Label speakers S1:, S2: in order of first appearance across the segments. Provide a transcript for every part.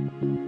S1: Se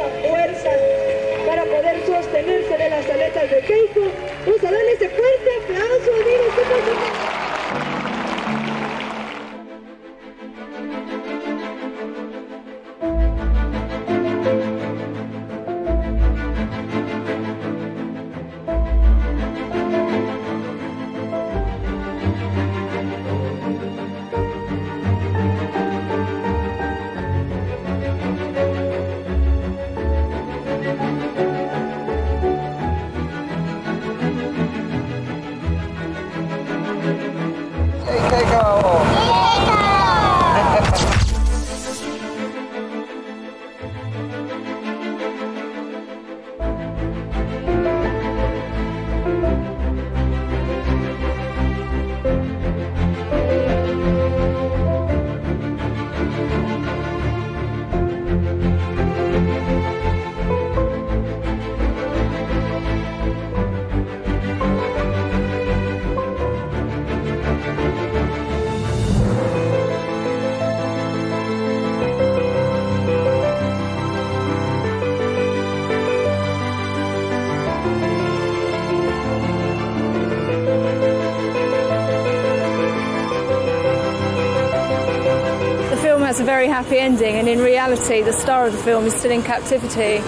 S1: mucha fuerza para poder sostenerse de las aletas de Keiko. Vamos a darle ese
S2: has a very happy ending, and in reality, the star of the film is still in captivity.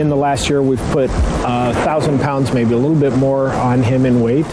S3: In the last year, we've put a thousand pounds, maybe a little bit more, on him in weight.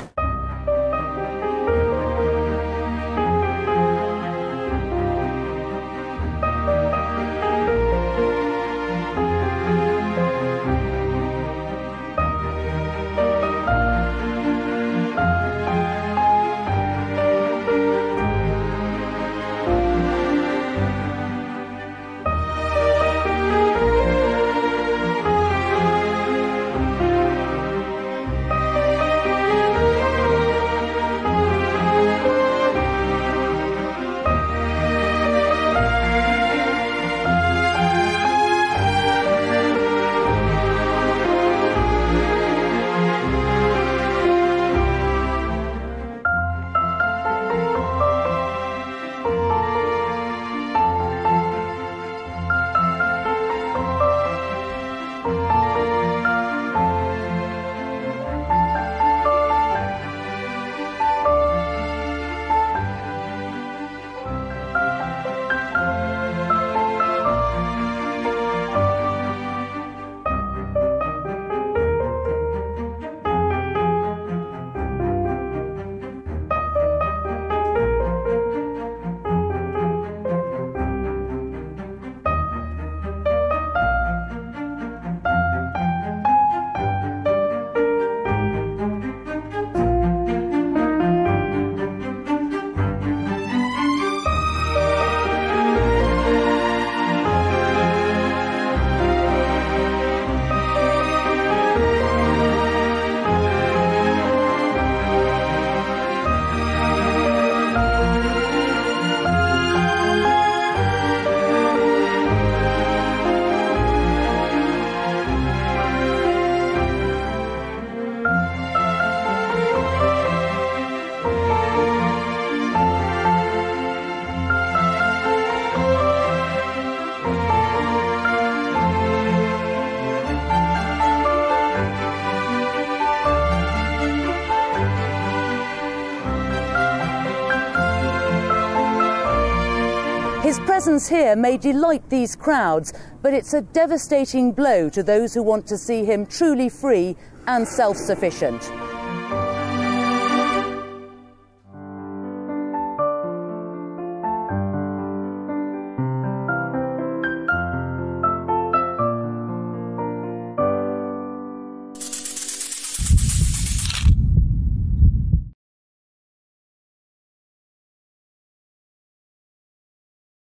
S4: Presence here may delight these crowds, but it's a devastating blow to those who want to see him truly free and self sufficient.